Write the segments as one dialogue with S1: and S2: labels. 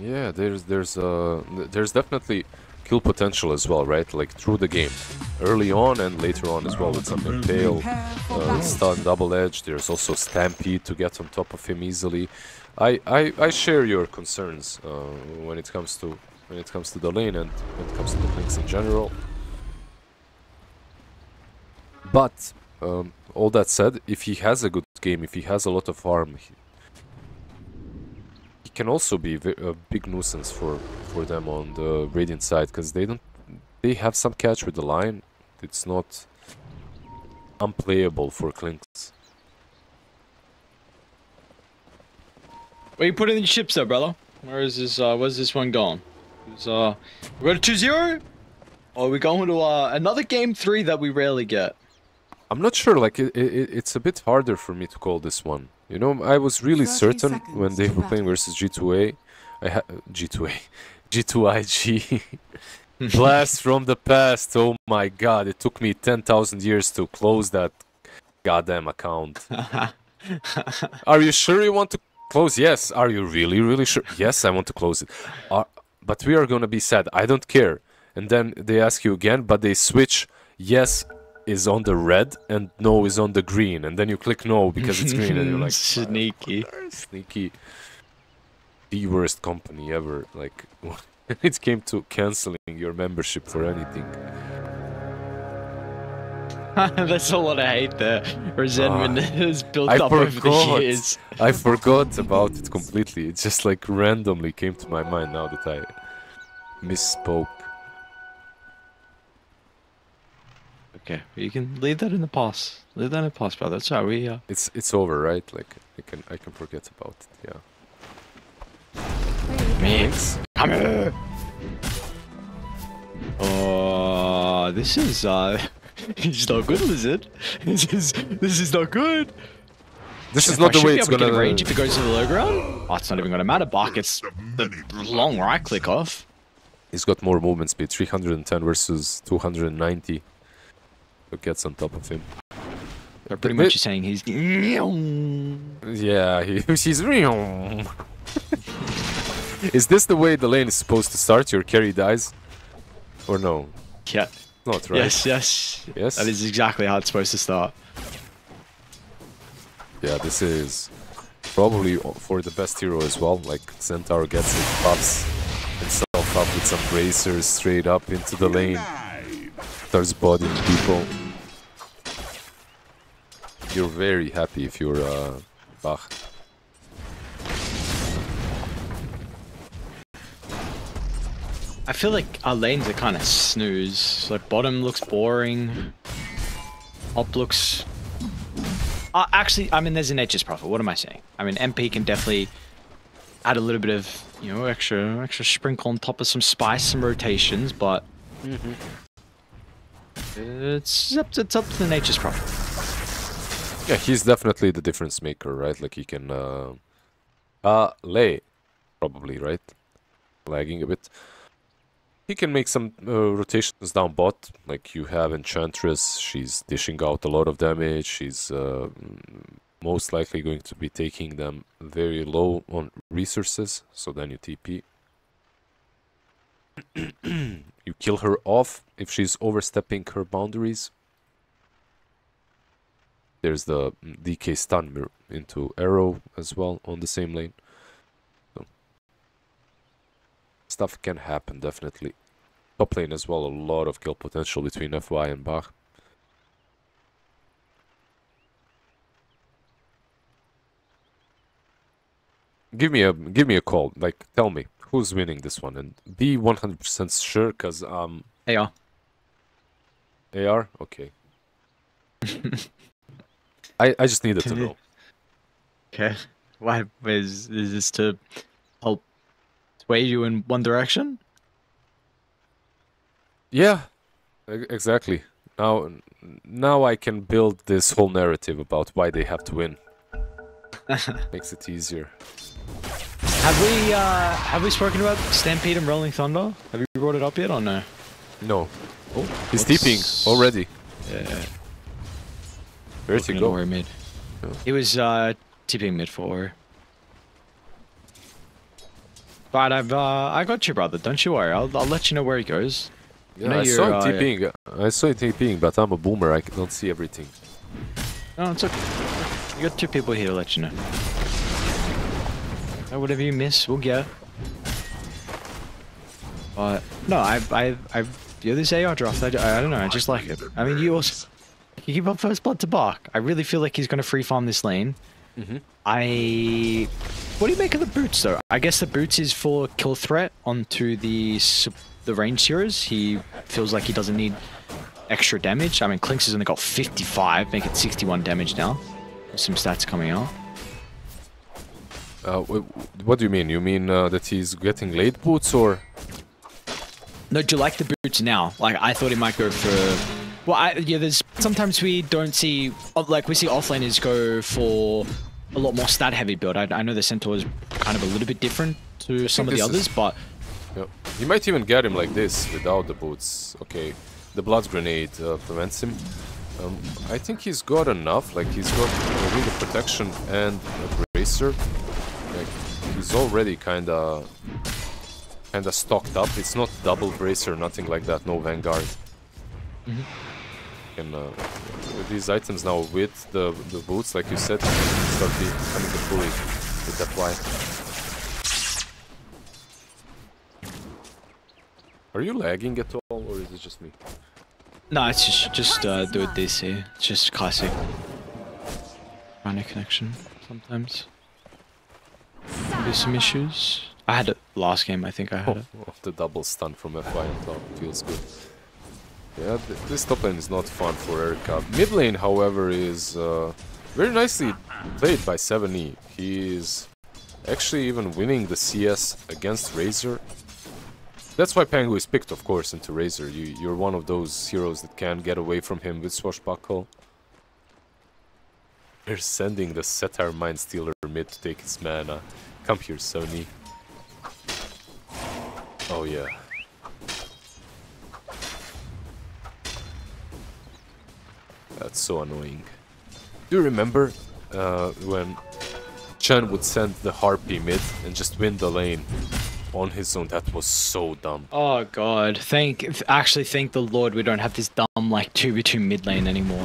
S1: Yeah, there's there's uh there's definitely kill potential as well, right? Like through the game, early on and later on as well with some impale, uh, stun, double edge. There's also stampede to get on top of him easily. I I, I share your concerns uh, when it comes to when it comes to the lane and when it comes to the links in general. But um, all that said, if he has a good game, if he has a lot of farm, can also be a big nuisance for for them on the Radiant side because they don't they have some catch with the line. It's not unplayable for Clinkz.
S2: Where you putting the ships there, brother? Where is this? Uh, where's this one going? Uh, we got a 2-0? Or are we going to uh, another game three that we rarely get?
S1: I'm not sure. Like it, it, it's a bit harder for me to call this one. You know, I was really
S3: 30
S1: certain when they were playing versus G2A. I ha- G2A, G2IG. Blast from the past. Oh my god! It took me ten thousand years to close that goddamn account. Are you sure you want to close? Yes. Are you really, really sure? Yes, I want to close it. Are, but we are gonna be sad. I don't care. And then they ask you again, but they switch. Yes is on the red and no is on the green, and then you click no because it's green, and you're like
S2: Sneaky.
S1: sneaky. The worst company ever. Like it came to canceling your membership for anything.
S2: That's a lot of hate there. Resentment ah. has built
S1: I
S2: up over the years.
S1: I forgot about it completely. It just like randomly came to my mind now that I misspoke.
S2: Okay, you can leave that in the past. Leave that in the past, brother. That's how we. Uh...
S1: It's it's over, right? Like I can I can forget about it. Yeah.
S2: Mix. Come here. Oh, this is uh, this is not good, Lizard. This is this is not good.
S1: This is
S2: If
S1: not
S2: I
S1: the way
S2: be
S1: it's
S2: able to
S1: gonna.
S2: get range if it goes to the low ground. Oh, it's not even gonna matter. Bark It's the long right click off.
S1: He's got more movement speed, 310 versus 290. Gets on top of him.
S2: So pretty much you're saying he's.
S1: Yeah, he, he's real. is this the way the lane is supposed to start? Your carry dies, or no?
S2: Yeah.
S1: Not right.
S2: Yes, yes.
S1: Yes?
S2: That is exactly how it's supposed to start.
S1: Yeah, this is probably for the best hero as well. Like Centaur gets it, buffs himself up with some bracers straight up into the lane, starts bodying people. You're very happy if you're uh, Bach.
S2: I feel like our lanes are kind of snooze. Like bottom looks boring. Top looks. Uh, actually, I mean, there's an edges profit. What am I saying? I mean, MP can definitely add a little bit of you know extra extra sprinkle on top of some spice, some rotations, but it's up to, it's up to the nature's prophet.
S1: Yeah, he's definitely the difference maker, right? Like he can uh, uh lay, probably, right? Lagging a bit. He can make some uh, rotations down bot. Like you have Enchantress, she's dishing out a lot of damage. She's uh, mm, most likely going to be taking them very low on resources. So then you TP. you kill her off if she's overstepping her boundaries. There's the DK stun into arrow as well on the same lane. So stuff can happen definitely. Top lane as well, a lot of kill potential between FY and Bach. Give me a give me a call. Like tell me who's winning this one and be 100% sure cuz um
S2: Hey, yeah.
S1: AR okay. I I just needed to know.
S2: Okay. Why is is this to help sway you in one direction?
S1: Yeah, exactly. Now, now I can build this whole narrative about why they have to win. Makes it easier.
S2: Have we uh have we spoken about Stampede and Rolling Thunder? Have you brought it up yet or no?
S1: No,
S2: Oh,
S1: he's deeping already.
S2: Yeah.
S1: Where'd he go?
S2: Mid.
S1: Yeah.
S2: He was uh tipping mid for. But I've uh, I got you, brother. Don't you worry. I'll, I'll let you know where he goes.
S1: Yeah,
S2: know
S1: I saw him
S2: uh,
S1: TPing. I saw him TPing, but I'm a boomer. I don't see everything.
S2: No, it's okay. You got two people here to let you know. Uh, whatever you miss, we'll get. But no, I I I you're this AR draft. I, I don't know. I just like it. I mean, you also you keep up first blood to bark. I really feel like he's gonna free farm this lane.
S1: Mhm.
S2: I. What do you make of the boots though? I guess the boots is for kill threat onto the the range heroes. He feels like he doesn't need extra damage. I mean, Clinkz has only got 55, make it 61 damage now. Some stats coming out.
S1: Uh, what do you mean? You mean uh, that he's getting late boots or?
S2: No, do you like the boots now? Like, I thought he might go for. Well, I, yeah, there's sometimes we don't see, like, we see offlaners go for a lot more stat heavy build. I, I know the Centaur is kind of a little bit different to some of the others,
S1: is-
S2: but
S1: Yeah. You might even get him like this without the boots. Okay, the blood grenade uh, prevents him. Um, I think he's got enough. Like he's got a of protection and a bracer. He's already kind of kind of stocked up. It's not double bracer, nothing like that. No vanguard. And uh, with these items now with the the boots, like you said, start becoming a bully with that fly. Are you lagging at all, or is it just me?
S2: no, it's just just uh, do it here. It's just classic. Running connection sometimes. There's some issues. I had it last game. I think I had
S1: Oh,
S2: it.
S1: the double stun from FY on top feels good. Yeah, th this top lane is not fun for Erika. Mid lane, however, is uh, very nicely played by 7e. He is actually even winning the CS against Razor. That's why Pango is picked, of course, into Razor. You, you're one of those heroes that can get away from him with Swashbuckle. They're sending the Satyr Mind Stealer mid to take his mana. Come here, Sony. Oh yeah. That's so annoying. Do you remember uh, when Chen would send the Harpy mid and just win the lane on his own? That was so dumb.
S2: Oh god, thank actually thank the Lord we don't have this dumb like two v two mid lane anymore.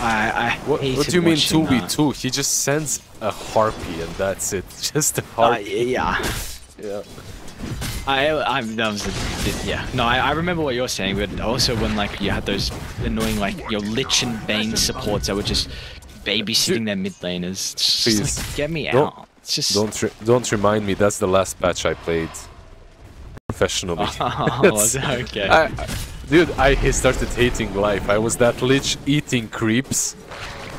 S2: I I
S1: What, what do you mean 2v2? He just sends a Harpy and that's it. Just a
S2: that. Uh,
S1: Harpy.
S2: yeah,
S1: yeah.
S2: I I that was a yeah. No, I, I remember what you're saying, but also when like you had those annoying like your Lich and Bane supports that were just babysitting their mid laners. Just
S1: Please,
S2: like, get me out. Just
S1: Don't re don't remind me. That's the last patch I played professionally.
S2: Oh, okay.
S1: I, I- dude, I started hating life. I was that lich eating creeps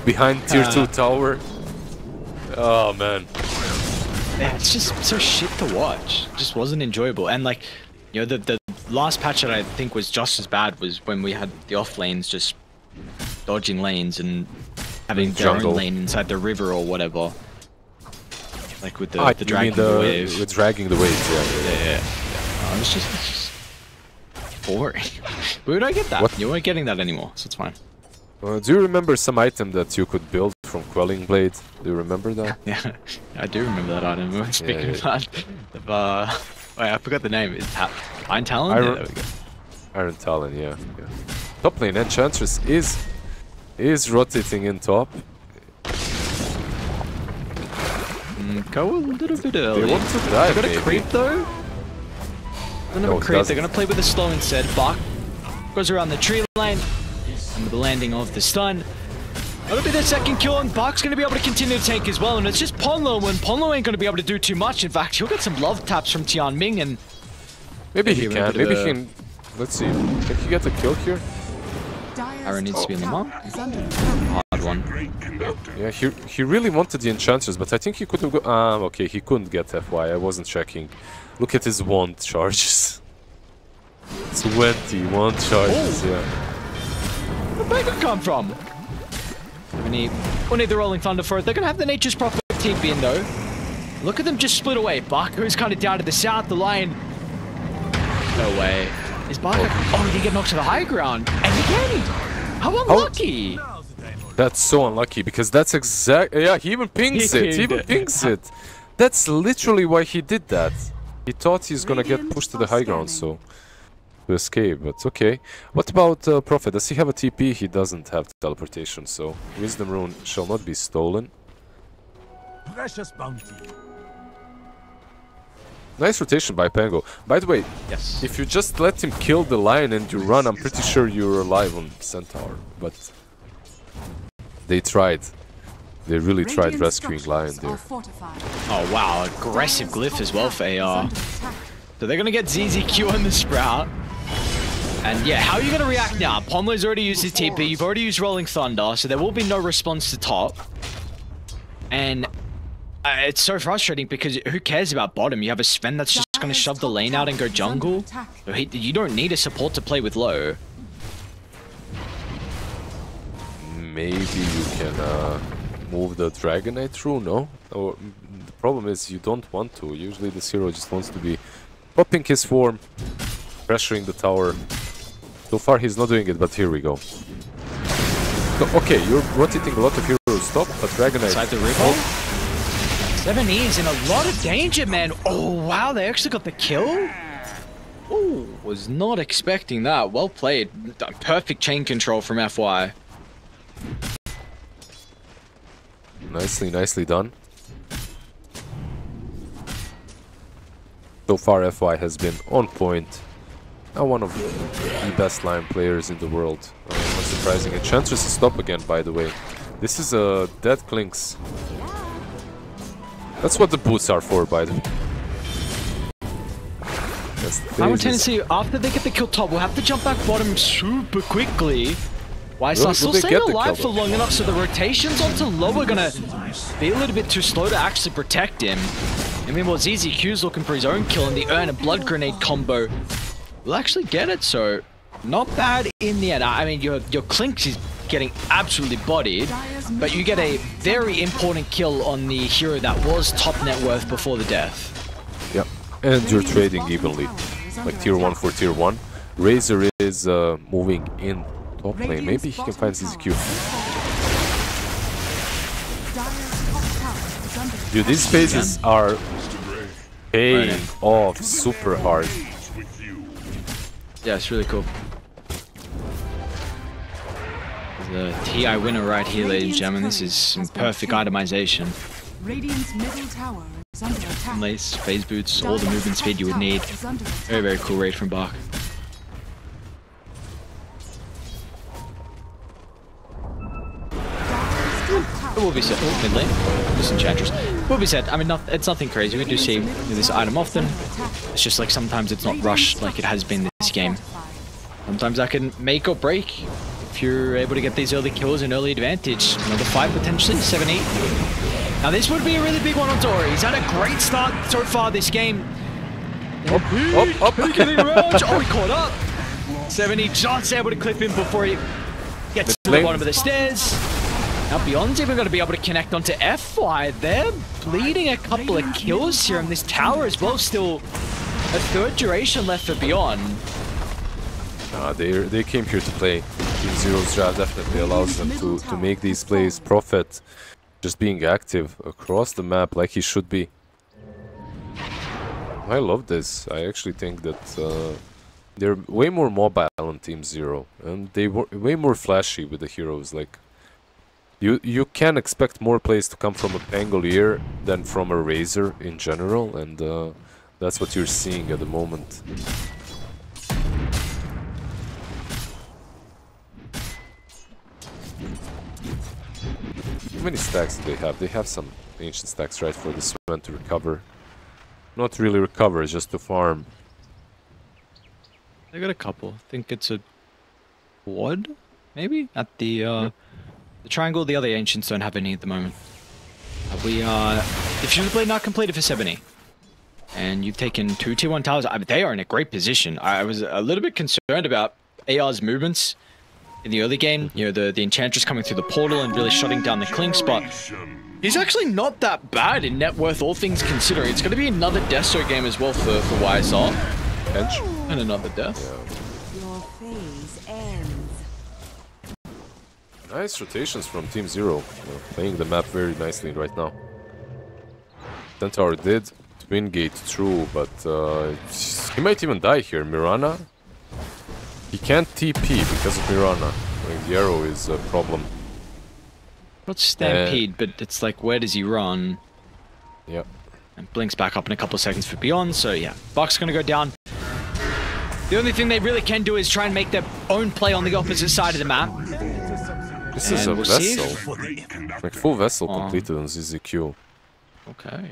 S1: behind tier
S2: Uh.
S1: 2 tower. Oh man.
S2: Yeah, it's just so shit to watch. It just wasn't enjoyable. And like, you know, the the last patch that I think was just as bad was when we had the off lanes just dodging lanes and having their
S1: Jungle.
S2: own lane inside the river or whatever. Like with the,
S1: Ah,
S2: the dragging the, wave.
S1: With dragging the wave, yeah. yeah, yeah.
S2: yeah, yeah. yeah. Oh, it's just, it's just boring. but we don't get that.
S1: What?
S2: You weren't getting that anymore, so it's fine.
S1: Uh, do you remember some item that you could build from Quelling Blade? Do you remember that?
S2: Yeah, I do remember that item. We were speaking
S1: yeah.
S2: of that. Of, uh, wait, I forgot the name. Is Ta- Pine Talon?
S1: I
S2: Yeah, there we go.
S1: Iron Talon, yeah. yeah. Top lane Enchantress is is rotating in top.
S2: Go a little bit early.
S1: They want to dive,
S2: They're gonna
S1: maybe.
S2: creep though. They're
S1: No, oh,
S2: gonna
S1: it
S2: creep.
S1: doesn't.
S2: They're gonna play with the slow instead. Bach goes around the tree line. And the landing of the stun. That'll be their second kill, and Bach's gonna be able to continue to tank as well. And it's just Ponlo, and Ponlo ain't gonna be able to do too much. In fact, he'll get some love taps from Tian Ming, and
S1: Maybe
S2: Maybe
S1: he
S2: a
S1: can. Maybe he can. Let's see. Can he get a kill here?
S2: Aaron needs to be in the mark. Hard one.
S1: Yeah, he he really wanted the Enchantress, but I think he could have go- Um, okay, he couldn't get FY. I wasn't checking. Look at his wand charges. 20 wand charges, yeah.
S2: Where'd that come from? We need, we need the Rolling Thunder for it. They're gonna have the Nature's Prophet TP in though. Look at them just split away. Barker is kind of down to the south. The lion. No way. Is Barker? Oh, did he get knocked to the high ground? And again. How unlucky!
S1: That's so unlucky because that's exact. Yeah, he even pings
S2: He
S1: it. He even
S2: it.
S1: pings it. That's literally why he did that. He thought he's gonna get pushed to the high ground, so to escape, but okay. What about uh, Prophet? Does he have a TP? He doesn't have teleportation, so Wisdom Rune shall not be stolen.
S3: Precious bounty.
S1: Nice rotation by Pango. By the way,
S2: Yes.
S1: if you just let him kill the lion and you run, I'm pretty sure you're alive on Centaur, but they tried. They really tried rescuing lion there.
S2: Oh wow, aggressive glyph as well for AR. So they're gonna get ZZQ on the Sprout. And yeah, how are you gonna react now? Pomlo's already used his TP, you've already used Rolling Thunder, so there will be no response to top. And uh, it's so frustrating because who cares about bottom? You have a Sven that's just gonna shove the lane out and go jungle. You don't need a support to play with low.
S1: Maybe you can uh, move the Dragon Knight through, no? Or mm, the problem is you don't want to. Usually this hero just wants to be popping his form, pressuring the tower. So far he's not doing it, but here we go. So, okay, you're rotating a lot of heroes stop, but Dragon Knight...
S2: Inside the ripple. Seven E in a lot of danger, man. Oh wow, they actually got the kill. Oh, was not expecting that. Well played. Perfect chain control from FY.
S1: Nicely, nicely done. So far FY has been on point. Now one of the best line players in the world. Uh, not surprising. Enchantress is stop again, by the way. This is a dead Clinkz. That's what the boots are for, by the way. That's
S2: I would
S1: phases.
S2: tendency after they get the kill top, we'll have to jump back bottom super quickly. Why
S1: Will- will
S2: still staying alive
S1: kill,
S2: for long enough so the rotations onto low are gonna be a little bit too slow to actually protect him. I mean, well, ZZQ's looking for his own kill, and the Earn a Blood Grenade combo will actually get it, so not bad in the end. I mean, your, your Clinkz is getting absolutely bodied, but you get a very important kill on the hero that was top net worth before the death.
S1: Yep. And you're trading evenly. Like tier 1 for tier 1. Razor is uh, moving in top lane. Maybe he can find ZZQ. Dude, these phases are paying off super hard.
S2: Yeah, it's really cool. The TI winner right here, ladies and gentlemen. This is some perfect itemization.
S4: Radiant's middle tower is under attack.
S2: Lace, phase boots, all the movement speed you would need.
S4: Is under attack.
S2: Very, very cool raid from Bach. It will be said. Oh, mid lane. Enchantress. Will be said. I mean, not, it's nothing crazy. We do see this item often. It's just like sometimes it's not rushed like it has been this game. Sometimes that can make or break if you're able to get these early kills and early advantage. Another five potentially, 7-8. Now this would be a really big one on Tori. He's had a great start so far this game.
S1: Up, up, up.
S2: Getting around. Oh, he caught up. 70 just able to clip him before he gets to the bottom of the stairs. Now Beyond's even going to be able to connect onto FY. They're bleeding a couple of kills here, and this tower as well still a third duration left for Beyond.
S1: Nah, they they came here to play. Team Zero's draft definitely allows them to, to make these plays Prophet. Just being active across the map like he should be. I love this. I actually think that uh, they're way more mobile on Team Zero, and they were way more flashy with the heroes. Like you, you can expect more plays to come from a Pangolier than from a Razor in general, and uh, that's what you're seeing at the moment. How many stacks do they have? They have some ancient stacks, right, for this one to recover. Not really recover, just to farm.
S2: They got a couple. I think it's a quad, maybe at the uh, the triangle. The other ancients don't have any at the moment. Uh, we are the fusion blade not completed for 70, and you've taken two tier one towers. I mean, they are in a great position. I was a little bit concerned about AR's movements in the early game. You know, the the enchantress coming through the portal and really shutting down the clinkz, spot. He's actually not that bad in net worth, all things considering. It's going to be another Desto game as well for, for YSR.
S1: Edge?
S2: And another death.
S4: Your phase ends.
S1: Nice rotations from Team Zero. playing the map very nicely right now. Centaur did Wingate, true, but uh, he might even die here. Mirana? He can't TP because of Mirana. Like, the arrow is a problem.
S2: Not Stampede, uh, but it's like, where does he run?
S1: Yep.
S2: And blinks back up in a couple of seconds for Beyond, so yeah. Buck's gonna go down. The only thing they really can do is try and make their own play on the opposite side of the map.
S1: This is a
S2: we'll
S1: vessel. Like full vessel
S2: Oh.
S1: completed on ZZQ.
S2: Okay.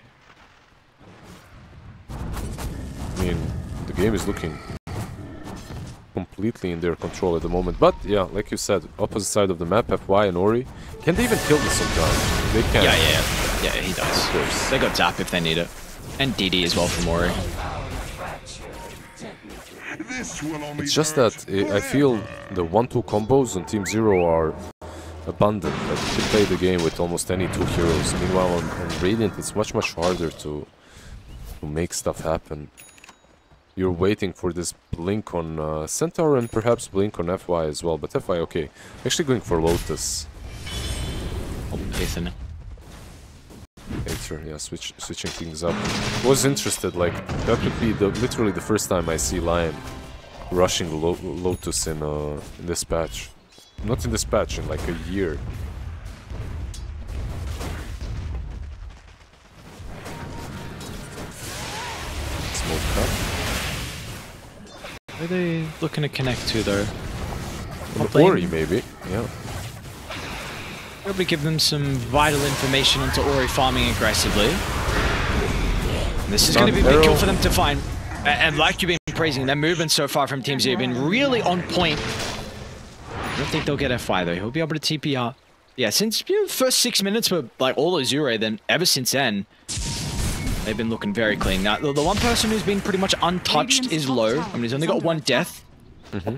S1: I mean, the game is looking completely in their control at the moment. But yeah, like you said, opposite side of the map, FY and Ori. Can they even kill this sometime? They can.
S2: Yeah, yeah, yeah. Yeah, he does.
S1: Of course.
S2: They got Zap if they need it. And DD as well from Ori.
S1: It's just that I I feel the one-two combos on Team Zero are abundant. Like you can play the game with almost any two heroes. Meanwhile, on, on Radiant, it's much much harder to to make stuff happen. You're waiting for this blink on uh, Centaur and perhaps blink on FY as well. But FY, okay. Actually going for Lotus.
S2: Oh, Ethan.
S1: Later, yeah, switch, switching things up. Was interested, like that would be the literally the first time I see Lion rushing Lo Lotus in uh, in this patch. Not in this patch, in like a year. Smoke cut.
S2: Are they looking to connect to though?
S1: The? Ori, maybe. Yeah.
S2: Probably give them some vital information onto Ori farming aggressively. And this is going to be a big kill for them to find. And like you've been praising, their movement so far from Team Zero have been really on point. I don't think they'll get F5 though. He'll be able to TP out. Yeah, since you know, first six minutes were like all Azure, then ever since then, they've been looking very clean. Now, the, the one person who's been pretty much untouched is Low. I mean, he's only got one death.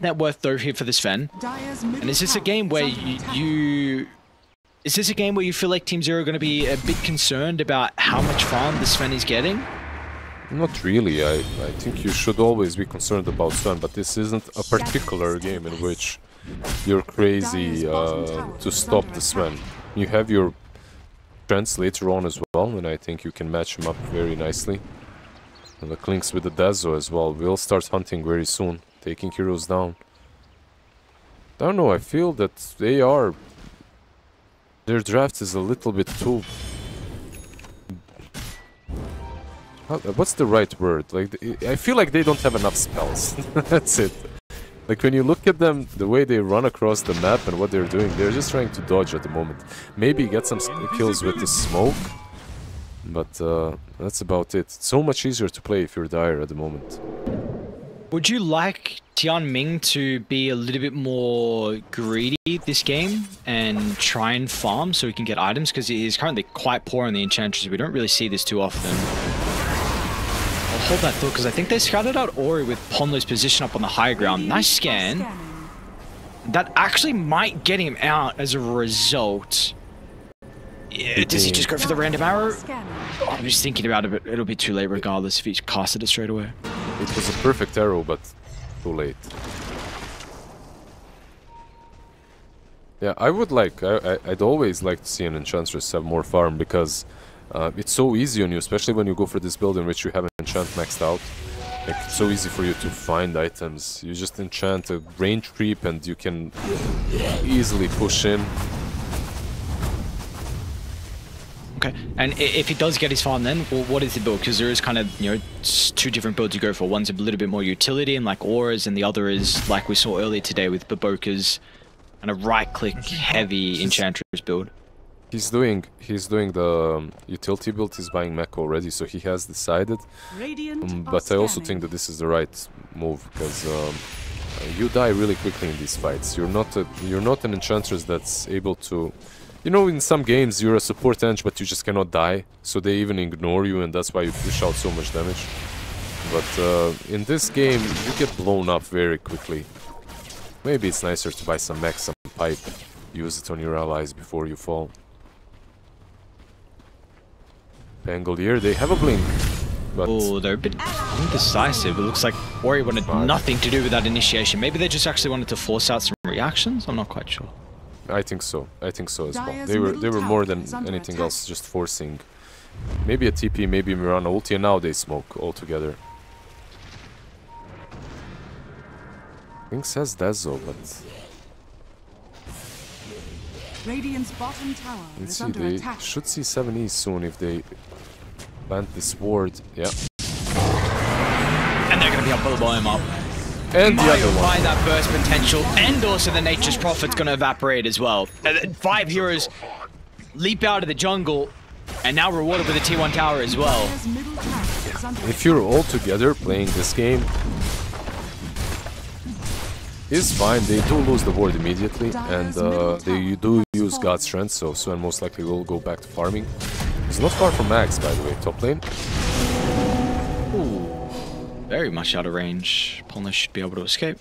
S2: Net worth though here for this
S4: Sven.
S2: And is this a game where you, you is this a game where you feel like Team Zero are going to be a bit concerned about how much farm the Sven is getting?
S1: Not really. I, I think you should always be concerned about Sven, but this isn't a particular game in which you're crazy uh, to stop the Sven. You have your strengths later on as well, and I think you can match him up very nicely. And the Clinkz with the Dazo as well. We'll start hunting very soon, taking heroes down. I don't know, I feel that they are... Their draft is a little bit too What's the right word? Like, I feel like they don't have enough spells. That's it. Like, when you look at them, the way they run across the map and what they're doing, they're just trying to dodge at the moment. Maybe get some kills with the smoke, but uh, that's about it. It's so much easier to play if you're dire at the moment.
S2: Would you like Tian Ming to be a little bit more greedy this game and try and farm so he can get items? Because he is currently quite poor on the Enchantress. We don't really see this too often. Hold that thought because I think they scouted out Ori with Ponlo's position up on the high ground. Nice scan. That actually might get him out as a result. Yeah, does he just go for the random arrow?
S4: Scanning.
S2: I'm just thinking about it, but it'll be too late regardless if he's casted it straight away.
S1: It was a perfect arrow, but too late. Yeah, I would like, I, I, I'd always like to see an Enchantress have more farm because uh, it's so easy on you, especially when you go for this build in which you have an enchant maxed out. Like, it's so easy for you to find items. You just enchant a range creep and you can easily push in.
S2: Okay, and if he does get his farm then, well, what is the build? Because there is kind of, you know, two different builds you go for. One's a little bit more utility and like auras, and the other is like we saw earlier today with Baboka's and a right-click heavy Enchantress build.
S1: He's doing, he's doing the um, utility build, he's buying mech already, so he has decided. Um, but I also think that this is the right move because um, you die really quickly in these fights. You're not a, you're not an enchantress that's able to, you know, in some games you're a support edge but you just cannot die, so they even ignore you and that's why you push out so much damage. But uh, in this game you get blown up very quickly. Maybe it's nicer to buy some mech, some pipe, use it on your allies before you fall. Pangolier, they have a blink, but
S2: Oh, they're a bit indecisive. It looks like Ori wanted
S1: Right.
S2: nothing to do with that initiation. Maybe they just actually wanted to force out some reactions? I'm not quite sure.
S1: I think so. I think so as well. They were they were more than anything else just forcing maybe a TP, maybe Mirana ulti, and now they smoke all together. King says Dezo, but
S4: Radiant's bottom tower
S1: let's
S4: is
S1: see,
S4: under
S1: they
S4: attack.
S1: should see 7E soon if they plant this ward. Yeah.
S2: And they're going to be able to blow him up.
S1: And the other one.
S2: by that burst potential, and also the Nature's Prophet's going to evaporate as well. Uh, Five heroes leap out of the jungle, and now rewarded with a T1 tower as well.
S4: Dire's middle tower is under
S1: If you're all together playing this game, it's fine. They do lose the ward immediately, and uh, they do use God's Strength, so Sven most likely will go back to farming. He's not far from Max, by the way, top lane.
S2: Very much out of range. Polna should be able to escape.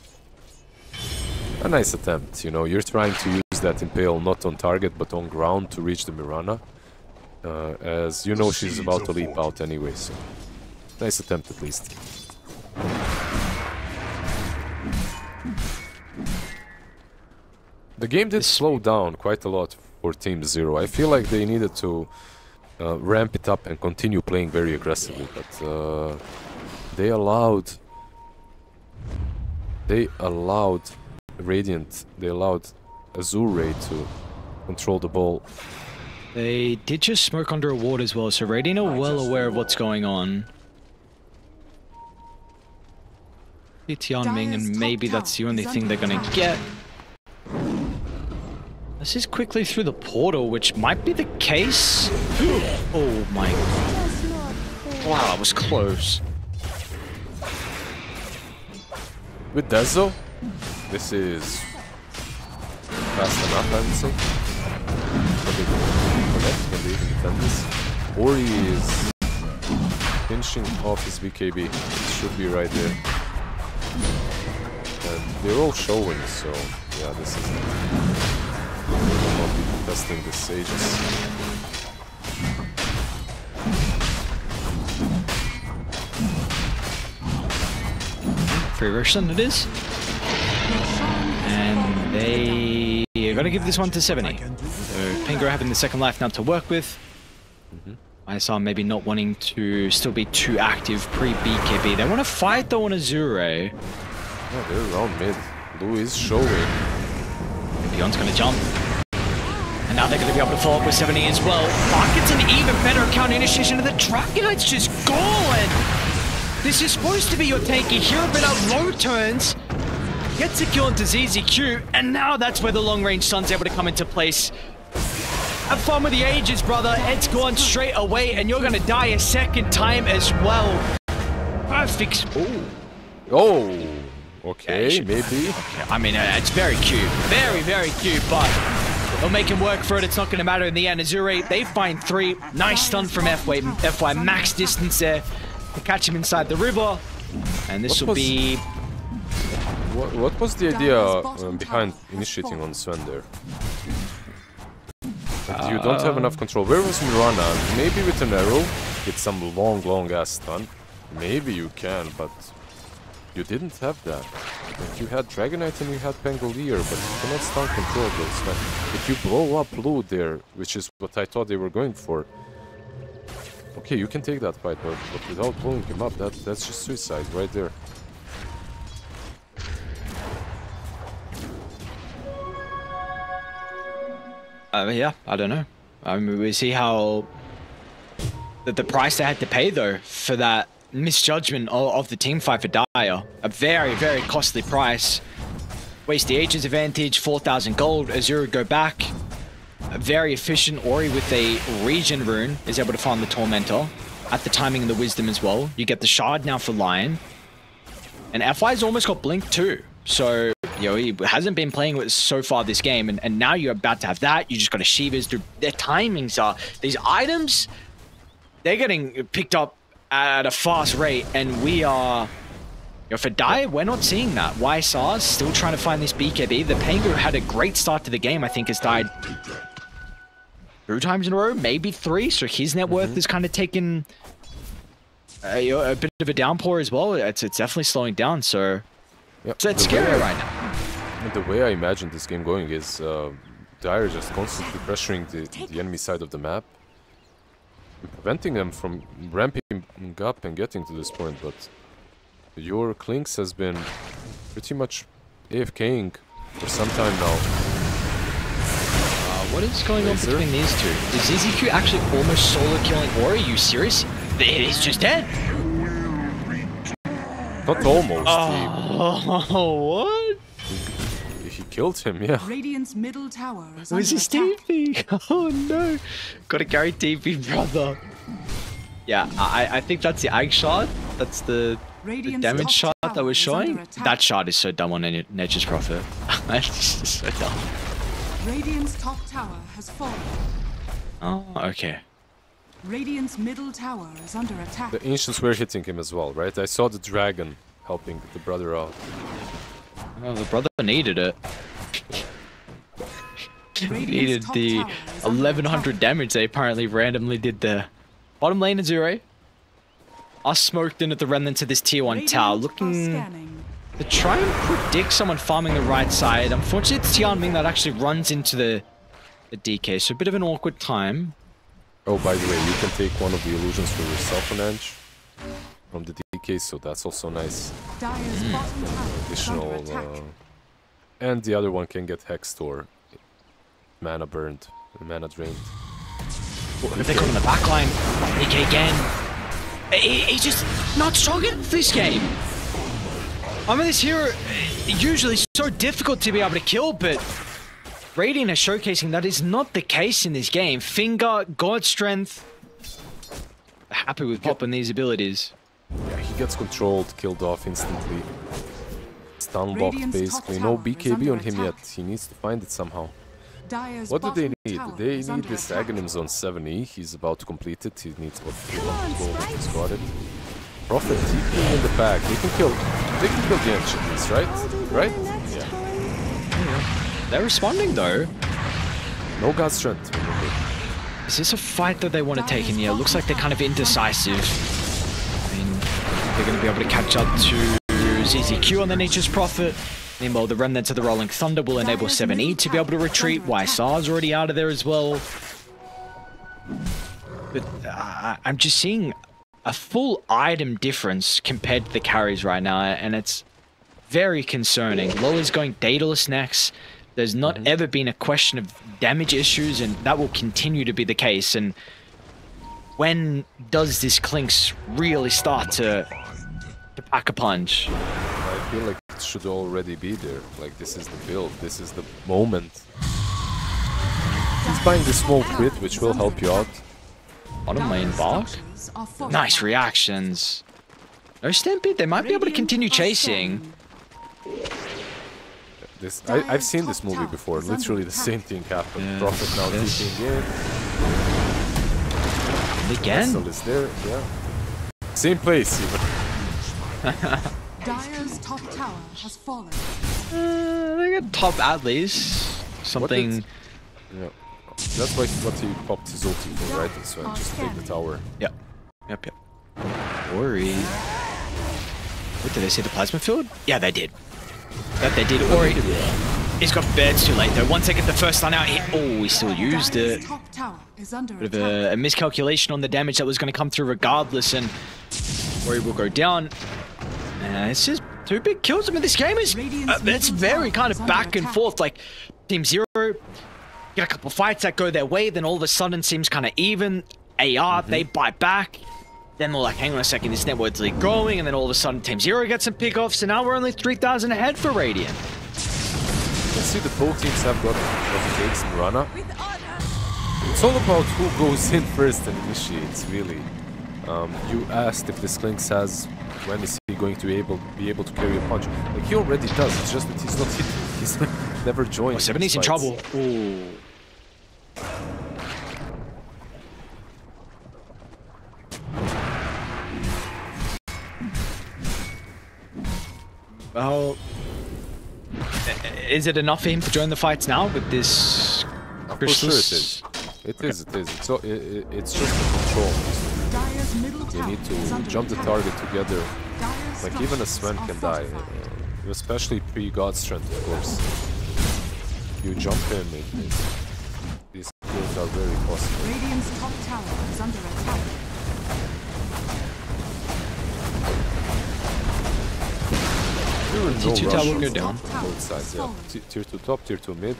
S1: A nice attempt, you know, you're trying to use that Impale not on target, but on ground to reach the Mirana. Uh, as you know she's about to leap out anyway, so... Nice attempt at least. The game did slow down quite a lot for Team Zero. I feel like they needed to uh, ramp it up and continue playing very aggressively, but uh, they allowed they allowed Radiant, they allowed Azure to control the ball.
S2: They did just smoke under a ward as well, so Radiant are well aware of what's going on. It's Ming, and maybe that's the only thing they're gonna get. This is quickly through the portal, which might be the case. Oh my... Wow, that was close.
S1: With Dezo, this is fast enough, I would say. Connect? Can they even defend this? Ori is pinching off his BKB. It should be right there. And they're all showing, so yeah, this is. Not be contesting the Sages.
S2: Free Roshan it is. And they are going to give this one to 70. So having the second life now to work with. Mm-hmm. YSR maybe not wanting to still be too active pre-BKB. They want to fight though on Azure.
S1: Yeah, they're around mid. Blue is showing.
S2: Beyond's going to jump. And now they're going to be able to follow up with 70 as well. Mark gets an even better counter initiation of the Dragon Knight's just gone. This is supposed to be your tanky hero, but at low turns, gets a kill into ZZQ, and now that's where the long range stun's able to come into place. Have fun with the Aegis, brother. Ed's gone straight away, and you're gonna die a second time as well. Perfect. Ooh.
S1: Oh, oh. Okay,
S2: should-
S1: maybe.
S2: I mean, uh, it's very cute. Very, very cute, but they'll make him work for it. It's not going to matter in the end. Azure, they find three. Nice stun from FY. FY max distance there. To catch him inside the river. And this
S1: What
S2: will
S1: was-
S2: be...
S1: What, what was the idea um, behind initiating on Sven there? You don't have enough control. Where was Mirana? Maybe with an arrow, get some long, long ass stun. Maybe you can, but you didn't have that. Like you had Dragon Knight and you had Pangolier, but you cannot stun control those. Like, if you blow up Blue there, which is what I thought they were going for, okay, you can take that fight, but, but without blowing him up, that that's just suicide right there.
S2: Uh, yeah, I don't know. I mean, we see how... The, the price they had to pay, though, for that misjudgment of, the team fight for Dire. A very, very costly price. Waste the Aegis advantage, 4,000 gold. Azure go back. A very efficient Ori with a regen rune is able to farm the Tormentor. At the timing and the wisdom as well. You get the shard now for Lion. And FY's almost got Blink too. So, you know, he hasn't been playing with so far this game. And, and now you're about to have that. You just got a Shiva's. Their timings are... These items, they're getting picked up at a fast rate. And we are... You know, for we're not seeing that. YSR's still trying to find this BKB. The Pango had a great start to the game. I think has died two times in a row, maybe three. So his net worth is kind of taken you know, a bit of a downpour as well. It's, it's definitely slowing down. So,
S1: Yep.
S2: so it's
S1: the
S2: scary
S1: I-
S2: right now.
S1: The way I imagine this game going is uh, Dire just constantly pressuring the, the enemy side of the map. Preventing them from ramping up and getting to this point, but your Clinkz has been pretty much AFKing for some time now.
S2: Uh, what is going on between these two? Is ZZQ actually almost solo killing Ori? Are you serious? He's just dead.
S1: Not almost.
S2: Oh, what?
S1: He, he killed him, yeah.
S4: Radiant's middle tower is oh,
S2: Was
S4: under
S2: his
S4: attack.
S2: TP? Oh no. Gotta carry TP, brother. Yeah, I, I think that's the egg shot. That's the, the damage shot that
S4: tower
S2: was
S4: is under
S2: showing. That shot is so dumb on Nature's Prophet. That's just so dumb.
S4: Radiant's top tower has fallen.
S2: Oh, okay.
S4: Radiant's middle tower is under attack.
S1: The ancients were hitting him as well, right? I saw the dragon helping the brother out.
S2: Oh, the brother needed it. He
S4: Radiant's
S2: needed the
S4: tower is under
S2: 1100 damage they apparently randomly did there. Bottom lane Azure. Us smoked in at the remnants of this tier 1 tower, looking
S4: scanning.
S2: to try and predict someone farming the right side. Unfortunately, it's Tian Ming that actually runs into the, the DK, so a bit of an awkward time.
S1: Oh, by the way, you can take one of the illusions for yourself on Edge from the DK, so that's also nice.
S2: Dire's
S4: bottom tower is under
S1: Additional, uh, and the other one can get Hexed or mana burned, mana drained.
S2: If they come in the back line, DK again. He, he's just not strong enough this game. I mean, this hero usually so difficult to be able to kill, but Radiant is showcasing that is not the case in this game. Finger, God Strength, happy with popping these abilities.
S1: Yeah, he gets controlled, killed off instantly. Stun locked basically. No BKB on him
S4: attack.
S1: yet. He needs to find it somehow.
S4: Dire's
S1: What do they need? They need this
S4: attack.
S1: Aghanim Zone 7E. He's about to complete it. He needs what 300 gold. He's got it. Prophet TP in the back. They can kill. They can kill the Ancients, right? Right? Yeah. Hmm.
S2: They're responding though.
S1: No God strength. Remember.
S2: Is this a fight that they want to take in here? Looks like they're kind of indecisive. I mean, they're going to be able to catch up to ZZQ on the Nature's Prophet. Meanwhile, the remnants of the Rolling Thunder will enable 7E to be able to retreat. YSR's already out of there as well. But uh, I'm just seeing a full item difference compared to the carries right now, and it's very concerning. Lola's going Daedalus next. There's not ever been a question of damage issues, and that will continue to be the case. And when does this Clinkz really start to, to pack a punch?
S1: I feel like it should already be there. Like this is the build. This is the moment. He's buying the small crit, which will help you out.
S2: Bottom lane?
S4: Structures.
S2: Nice reactions. No Stampede, they might be able to continue chasing.
S1: This I, I've seen this movie before. Literally the same thing happened.
S2: Yeah,
S1: Prophet now kicking in.
S2: And again,
S1: Vessel is there. Yeah. Same place even.
S4: Dire's top tower has fallen.
S2: uh, they got top at least. Something.
S1: Yeah. That's why what he popped his ulti for, right? So I just take the tower.
S2: Yep. Yep, yep. Ori. What did they say? The plasma field? Yeah, they did. That they did. Ori. He's got birds too late though. Once they get the first stun out, he, oh, he still used it.
S4: top tower is under
S2: Bit of
S4: attack.
S2: a, a miscalculation on the damage that was going to come through regardless, and Ori will go down. Uh, it's just two big kills. I mean, this game is uh, it's very kind of back and forth. Like Team Zero get a couple fights that go their way, then all of a sudden seems kind of even. AR they bite back. Then they're like, hang on a second, this network's like growing, and then all of a sudden Team Zero gets some pickoffs, and now we're only 3,000 ahead for Radiant.
S1: You can see that both teams have got what it takes in Rana. It's all about who goes in first and initiates, really. Um, you asked if this Lynx has when is he going to be able be able to carry a punch. Like he already does, it's just that he's not hitting. He's never joined.
S2: Oh, Seven
S1: is
S2: in trouble. Ooh. Well, is it enough for him to join the fights now with this?
S1: For sure it
S2: Crystalys?
S1: is. It is, it is. It's, all, i i- it's just the control.
S4: Dire's middle
S1: They need to jump the target together.
S4: Dire's
S1: Like even a
S4: structures
S1: Sven can die. uh, especially pre-God strength, of course. You jump in, it, it, these kills are very possible.
S4: Radiant's top tower is under attack.
S1: There were no
S2: T2 tower go down.
S1: Both sides, yeah. Tier 2 top, tier 2 mid.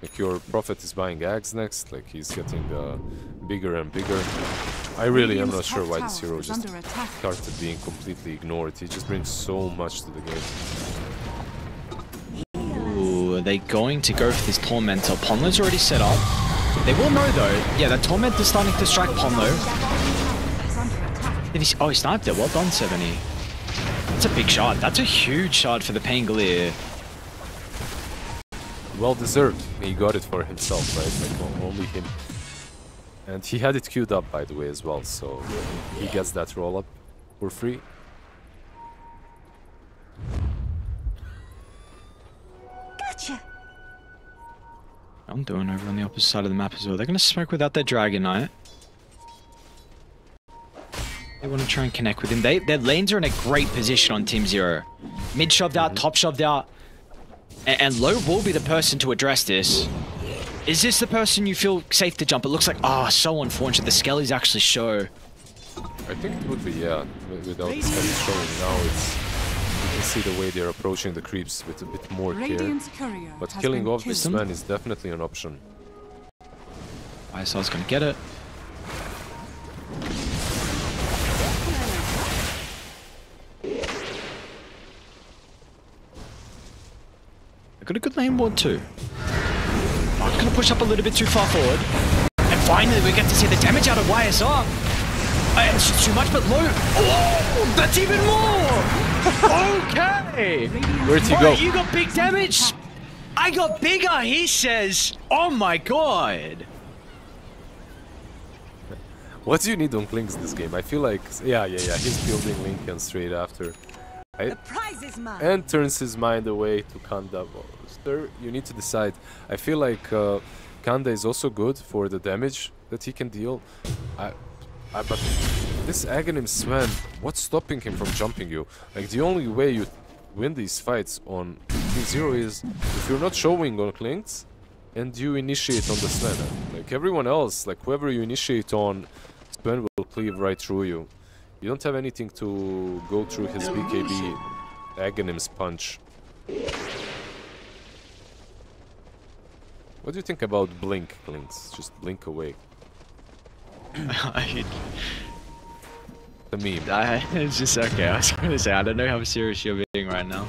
S1: Like your prophet is buying Aghs next, like he's getting uh, bigger and bigger. I really am not sure why this hero
S4: is
S1: just
S4: under
S1: started being completely ignored. He just brings so much to the game.
S2: Ooh, are they going to go for this Tormentor? Ponlo's already set up. They will know though. Yeah, that Tormentor's starting to strike Ponlo.
S4: Is under attack.
S2: Did he? Oh, he sniped it. Well done, 70. That's a big shot. That's a huge shot for the Pangolier.
S1: Well deserved. He got it for himself, right? Like o- only him. And he had it queued up, by the way, as well. So he gets that roll up for free. Gotcha.
S2: I'm doing over on the opposite side of the map as well. They're going to smoke without their Dragon Knight. They want to try and connect with him. They, their lanes are in a great position on Team Zero. Mid shoved out, mm-hmm. top shoved out. And, and Low will be the person to address this. Is this the person you feel safe to jump? It looks like, ah, so unfortunate. The Skellies actually show.
S1: I think it would be, yeah, without this kind of showing now. It's you can see the way they're approaching the creeps with a bit more care. But killing
S4: been
S1: off this man is definitely an option.
S2: ISL's going to get it. I got a good lane ward too. I'm going to push up a little bit too far forward. And finally we get to see the damage out of YSR. Uh, It's too much, but low. Oh, that's even more! okay!
S1: Where'd he go?
S2: you got big damage! I got bigger, he says! Oh my god!
S1: What do you need on Clinkz this game? I feel like, yeah, yeah, yeah, he's building Linken straight after. I,
S5: Prize is mine.
S1: and turns his mind away to Khanda. Sir, you need to decide. I feel like uh, Khanda is also good for the damage that he can deal. I, I, but this Aghanim Sven, what's stopping him from jumping you? Like the only way you win these fights on Team Zero is if you're not showing on Clinkz and you initiate on the Sven. Like everyone else, like whoever you initiate on, Sven will cleave right through you. You don't have anything to go through his BKB Aghanim's punch. What do you think about blink, Clinkz? Just blink away.
S2: I,
S1: The meme.
S2: I, it's just okay. I was going to say, I don't know how serious you're being right now.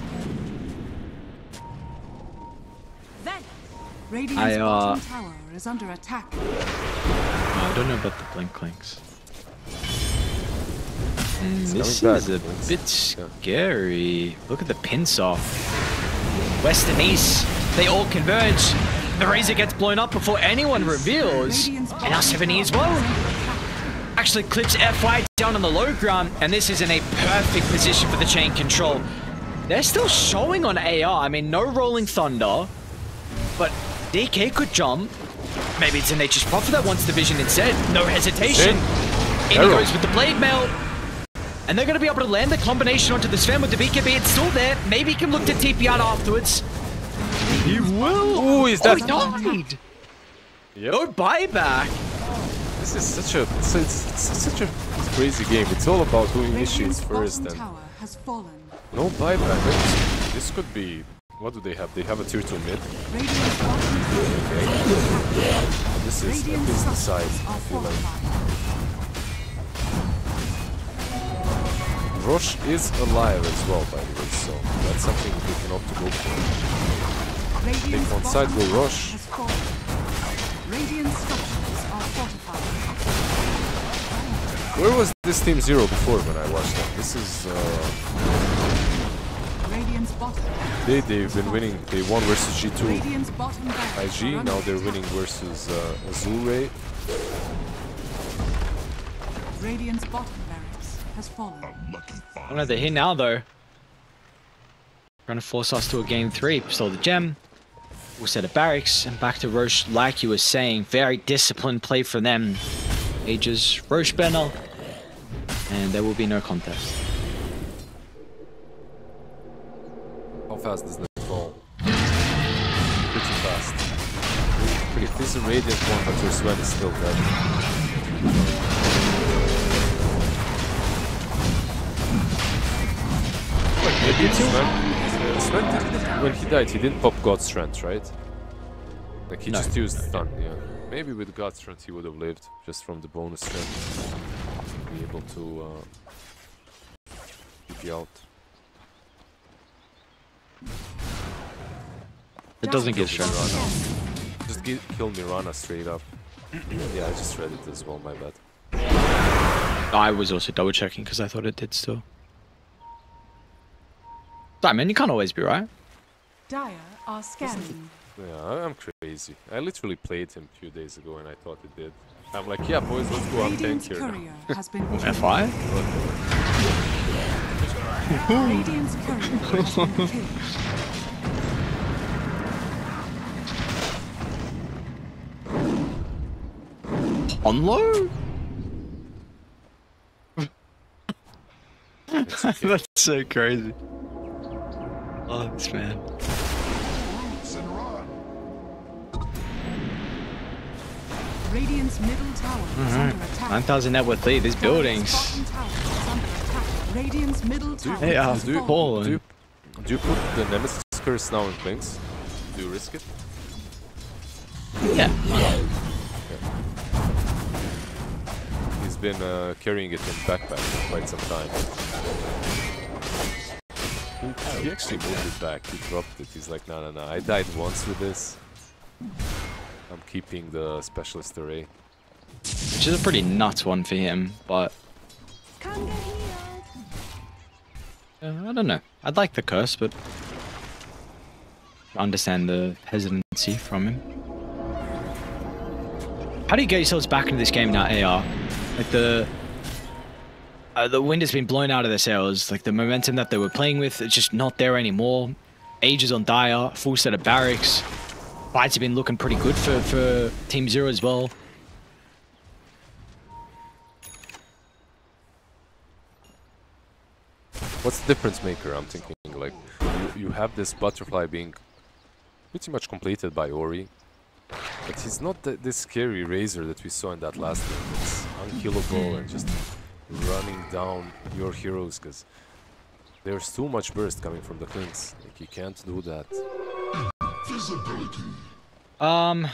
S4: Radiant's
S2: I, uh,
S4: tower is under attack.
S2: I don't know about the blink clinkz. Mm, this
S1: coming
S2: is
S1: back,
S2: a bit scary. Look at the pincer. West and East, they all converge. The Razor gets blown up before anyone reveals. And now
S4: bottom
S2: 70 as well. Actually clips F5 down on the low ground, and this is in a perfect position for the chain control. They're still showing on AR. I mean, no rolling thunder, but DK could jump. Maybe it's a Nature's Prophet that wants the vision instead. No hesitation. In he goes with the blade mail. And they're going to be able to land the combination onto the Sven with the BKB. It's still there. Maybe he can look to TP out afterwards. He will.
S1: Ooh, is
S2: Oh,
S1: that?
S2: he died.
S1: Yep.
S2: No buyback.
S1: This is such a, it's, it's, it's such a crazy game. It's all about who initiates first
S4: bottom
S1: and
S4: has
S1: no buyback. This, this could be. What do they have? They have a tier two mid.
S4: Radiant's is.
S1: This is at
S4: Radiant
S1: least the side. I feel like
S4: fortified.
S1: Rosh is alive as well, by the way. So that's something we can opt to go for.
S4: Radiant's
S1: on side,
S4: bottom
S1: go
S4: tower
S1: rush.
S4: has fallen. Radiant structures are fortified.
S1: Where was this team zero before when I watched them? This is. Uh, they they've been winning. They won versus G2
S4: Radiant's bottom barracks
S1: IG. Now they're winning versus uh, Azure Ray.
S4: Radiant's bottom barracks has fallen.
S2: I know they're here now though. Trying to force us to a game three. Stole the gem. We'll set a barracks and back to Rosh. Like you were saying, very disciplined play for them. Aegis Rosh banner, and there will be no contest.
S1: How fast does this fall? Pretty fast. Pretty This is a radiant one, but your Sven is still dead. Sven didn't, when he died, he didn't pop God Strength, right? Like he
S2: No.
S1: just used stun, yeah. Maybe with God Strength he would have lived, just from the bonus strength. Be able to uh, keep you out.
S2: It doesn't get
S1: Kill. Mirana. Just gi- kill Mirana straight up. yeah, I just read it as well, my bad.
S2: I was also double checking because I thought it did still. Simon, you can't always be right.
S4: Dire are scanning.
S1: Yeah, I- I'm crazy. I literally played him a few days ago and I thought it did. I'm like, yeah, boys, let's go up tank
S4: Radiant's
S1: here. now."
S4: courier has been killed.
S2: FI?
S4: Radiant's courier has.
S2: On low? That's so crazy. Oh, this man.
S4: Radiant's middle tower is under attack.
S2: 9,000 net worth lead. These buildings.
S4: bottom tower is under attack. Radiant's middle tower
S2: Hey, uh, do
S4: fallen.
S1: Do you, do you put the Nemesis curse now in Clinkz? Do you risk it?
S2: Yeah.
S1: He's been uh, carrying it in backpack for quite some time. He, actually moved it back. He dropped it. He's like, no, no, no. I died once with this. I'm keeping the specialist array.
S2: Which is a pretty nuts one for him, but uh, I don't know. I'd like the curse, but understand the hesitancy from him. How do you get yourselves back into this game now, AR? Like the uh, the wind has been blown out of their sails. Like the momentum that they were playing with, it's just not there anymore. Aegis on Dire, full set of barracks. Fights have been looking pretty good for for Team Zero as well.
S1: What's the difference maker? I'm thinking like you, you have this butterfly being pretty much completed by Ori, but he's not th this scary razor that we saw in that last game. It's unkillable and just running down your heroes because there's too much burst coming from the clinkz. Like you can't do that.
S2: Um.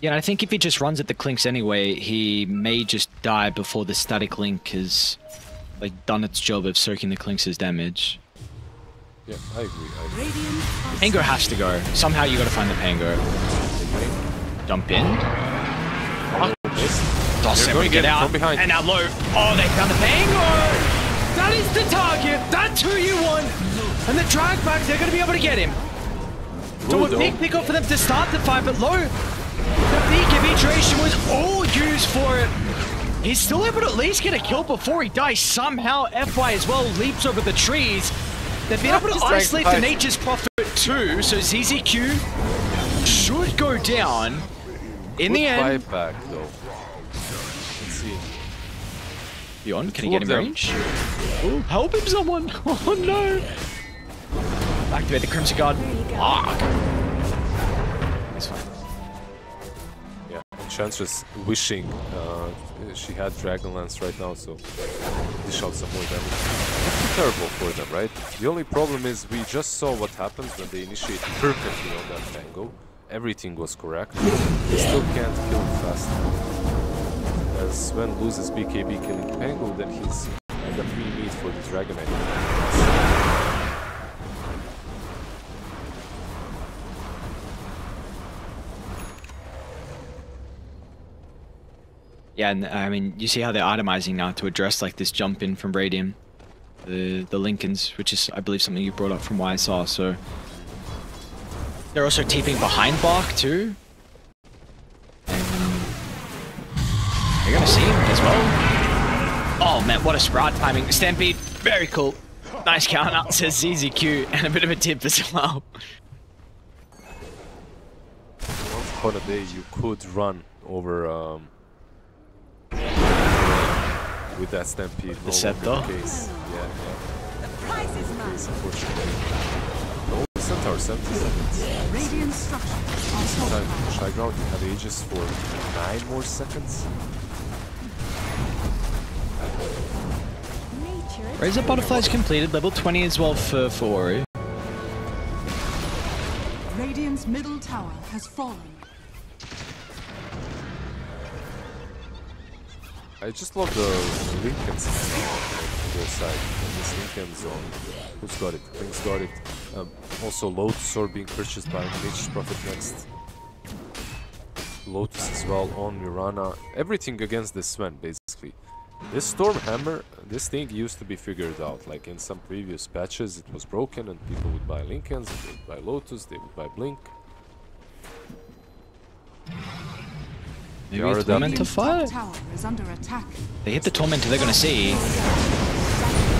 S2: Yeah, I think if he just runs at the clinkz anyway, he may just die before the static link has like done its job of soaking the clinkz' damage.
S1: Yeah, I agree. I agree.
S2: Pango has to go. Somehow you gotta find the Pango. Jump in.
S1: Going
S2: we get out.
S1: from behind.
S2: And now low. Oh, they found the Pango! Oh, that is the target! That's who you want! And the drag back, they're gonna be able to get him. So a big pick up for them to start the fight, but low. The peak of iteration was all used for it. He's still able to at least get a kill before he dies. Somehow, FY as well leaps over the trees. They've been able to
S1: to
S2: isolate the. Nature's Prophet too, so ZZQ should go down. In the end,
S1: buyback
S2: Beyond, can
S1: Two
S2: he get
S1: of
S2: in
S1: them.
S2: range? Oh, help him, someone! Oh no! Activate the Crimson Guard. Fuck! It's fine.
S1: Yeah, Enchantress wishing uh, she had Dragonlance right now, so dish out some more damage. It's terrible for them, right? The only problem is we just saw what happens when they initiate perfectly on that Pango. Everything was correct. They still can't kill it fast. As Sven loses BKB killing Pango, then he's got free meat for the Dragon Knight.
S2: Yeah, and I mean, you see how they're itemizing now to address like this jump in from Radiant, the the Linken's, which is I believe something you brought up from YSR. So they're also TPing behind Bark too. You're gonna see him as well. Oh man, what a sprite timing! Stampede, very cool. Nice count out says ZZQ, and a bit of a tip as well.
S1: Once upon a day, you could run over um, with that stampede. No
S2: Scepter?
S1: the case. Yeah, yeah.
S5: The price is
S1: the
S5: mine.
S1: case, unfortunately. The only tower 70 seconds.
S4: Radiant structures are
S1: Should I,
S4: fortified.
S1: should I ground you have Aegis for 9 more seconds?
S5: Nature is
S2: Razor Butterfly's completed, level 20 as well for, for Ori.
S4: Radiant's middle tower has fallen.
S1: I just love the Linken's on their side. This Linken's on. Who's got it? Link's got it. Um, also, Lotus Sword being purchased by Nature's Prophet next. Lotus as well on Mirana. Everything against this Sven, basically. This Storm Hammer, this thing used to be figured out. Like in some previous patches, it was broken and people would buy Linken's, they would buy Lotus, they would buy Blink.
S2: Maybe
S1: are
S2: a
S1: adapting.
S2: Tormentor
S4: Radiant's top
S2: fight?
S4: tower is under attack.
S2: They hit the Tormentor, they're gonna see.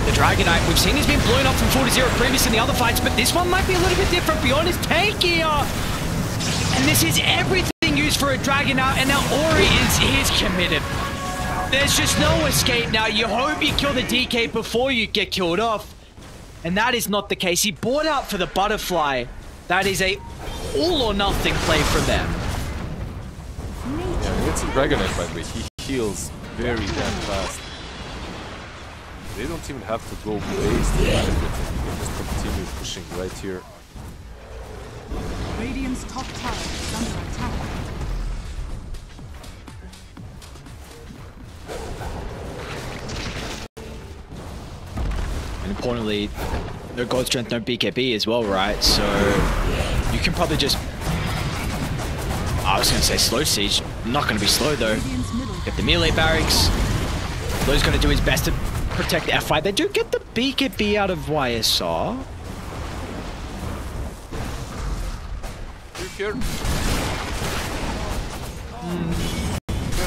S2: The Dragon Knight, we've seen he's been blown up from 4-0 previous in the other fights, but this one might be a little bit different beyond his tankier. And this is everything used for a Dragon Knight, and now Ori is, is committed. There's just no escape now. You hope you kill the DK before you get killed off. And that is not the case. He bought out for the Butterfly. That is a all or nothing play from them.
S1: Yeah, it's a Dragon Knight, by the way. He heals very damn fast. They don't even have to go base to do. They can just continue pushing right here.
S4: Radiant's top tower is under attack.
S2: Importantly, no God Strength, no BKB as well, right? So you can probably just. I was going to say slow siege. Not going to be slow though. Get the melee barracks. Flow's going to do his best to protect F5. They do get the BKB out of YSR.
S1: Here?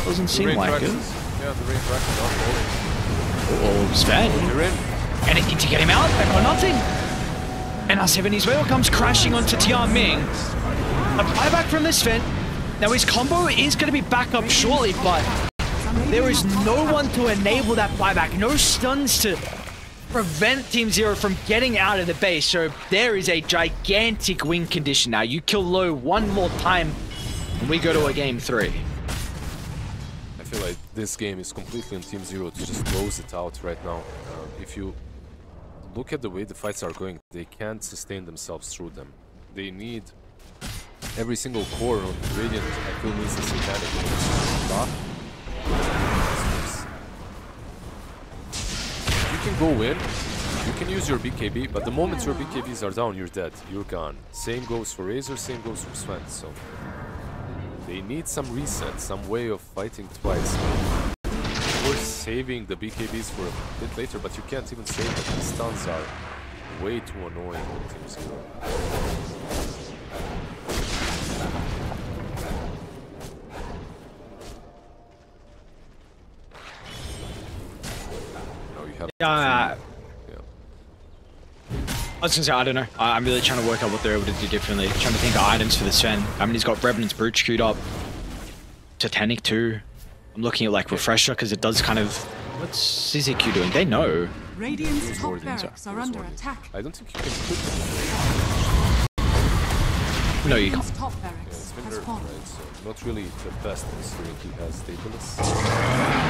S2: Doesn't seem like it.
S1: Yeah, the rain dragons are falling.
S2: Oh, Sven.
S1: You're in.
S2: It, to get him out, got nothing. And R7 as well comes crashing onto Tian Ming. A buyback from this Sven. Now his combo is going to be back up shortly, but there is no one to enable that buyback. No stuns to prevent Team Zero from getting out of the base. So there is a gigantic win condition now. You kill low one more time, and we go to a game three.
S1: I feel like this game is completely on Team Zero to just close it out right now. Uh, if you look at the way the fights are going, they can't sustain themselves through them. They need every single core on Radiant. I feel needs a satanic. You can go in, you can use your BKB, but the moment your BKBs are down, you're dead. You're gone. Same goes for Razor, same goes for Sven. So they need some reset, some way of fighting twice. Saving the BKBs for a bit later, but you can't even save them. The stuns are way too annoying on Team Zero. You have
S2: Yeah. I was gonna say, I don't know. I- I'm really trying to work out what they're able to do differently. Trying to think of items for the Sven. I mean, he's got Revenant's Brooch queued up. Titanic too. I'm looking at like Refresher because it does kind of. What's ZZQ doing? They know.
S4: Radiant's top barracks are under attack.
S1: I don't think you can put them.
S2: No, you can't.
S4: Radiant's top
S1: Yeah,
S4: barracks
S1: it's been
S4: has fallen.
S1: right? So not really the best considering he has Stabilis.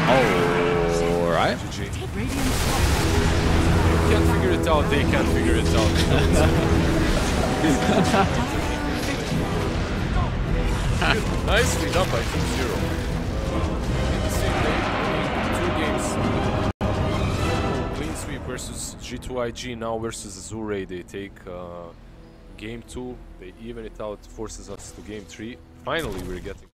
S2: Oh, alright.
S1: GG. Can't figure it out, they can't figure it out. Nicely done by Team Zero. Versus G2IG now versus Azure. They take uh, game two, they even it out, forces us to game three. Finally, we're getting.